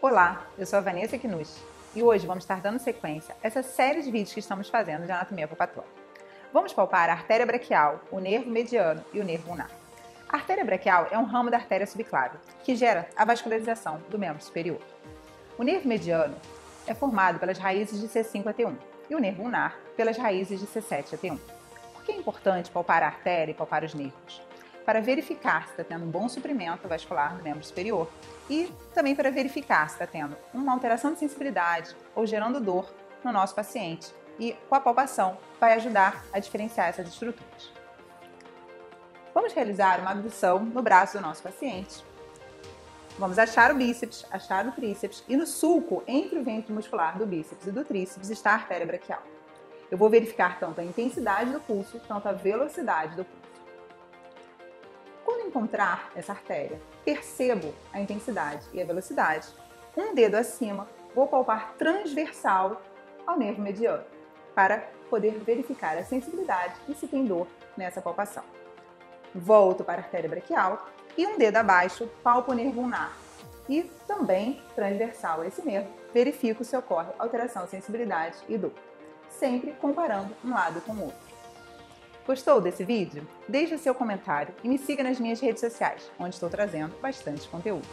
Olá, eu sou a Vanessa Knus e hoje vamos estar dando sequência a essa série de vídeos que estamos fazendo de anatomia palpatória. Vamos palpar a artéria braquial, o nervo mediano e o nervo ulnar. A artéria braquial é um ramo da artéria subclave que gera a vascularização do membro superior. O nervo mediano é formado pelas raízes de C5 a T1 e o nervo ulnar pelas raízes de C7 a T1. Por que é importante palpar a artéria e palpar os nervos? Para verificar se está tendo um bom suprimento vascular no membro superior e também para verificar se está tendo uma alteração de sensibilidade ou gerando dor no nosso paciente. E com a palpação vai ajudar a diferenciar essas estruturas. Vamos realizar uma abdução no braço do nosso paciente. Vamos achar o bíceps, achar o tríceps e no sulco entre o ventro muscular do bíceps e do tríceps está a artéria braquial. Eu vou verificar tanto a intensidade do pulso, tanto a velocidade do pulso. Encontrar essa artéria, percebo a intensidade e a velocidade. Um dedo acima, vou palpar transversal ao nervo mediano, para poder verificar a sensibilidade e se tem dor nessa palpação. Volto para a artéria braquial e um dedo abaixo, palpo o nervo ulnar. E também transversal a esse nervo, verifico se ocorre alteração de sensibilidade e dor, sempre comparando um lado com o outro. Gostou desse vídeo? Deixe seu comentário e me siga nas minhas redes sociais, onde estou trazendo bastante conteúdo.